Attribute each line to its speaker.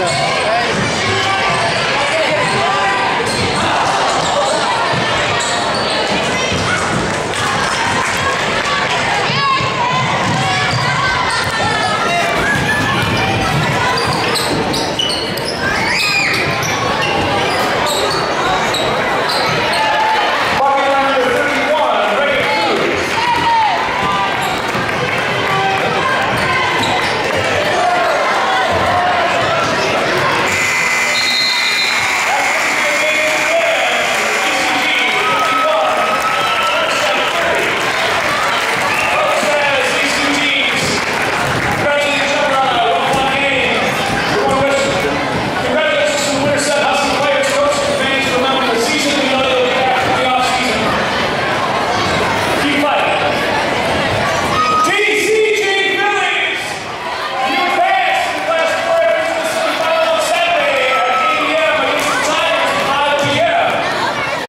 Speaker 1: yeah, I know.